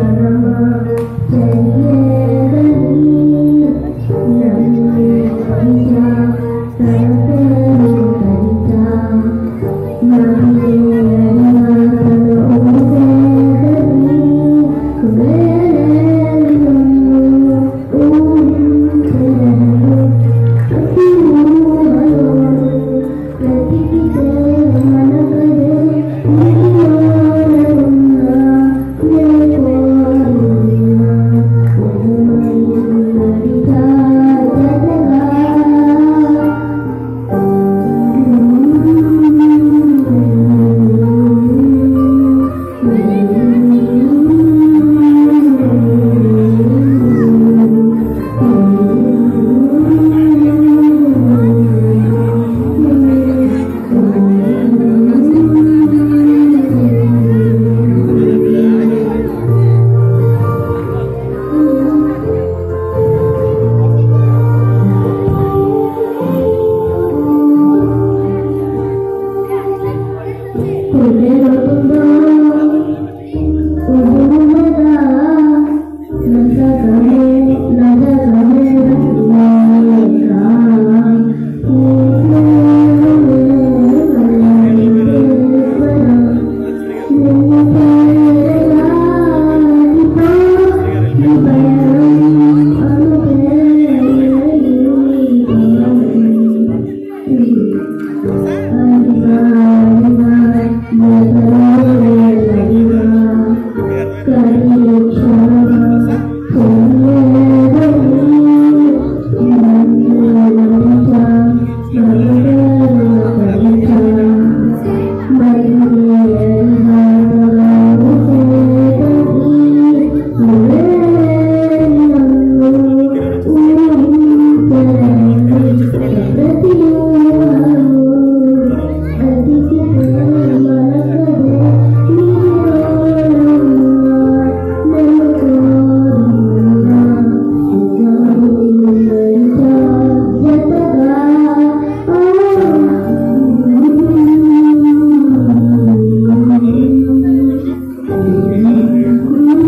Janama Jai primero Amén.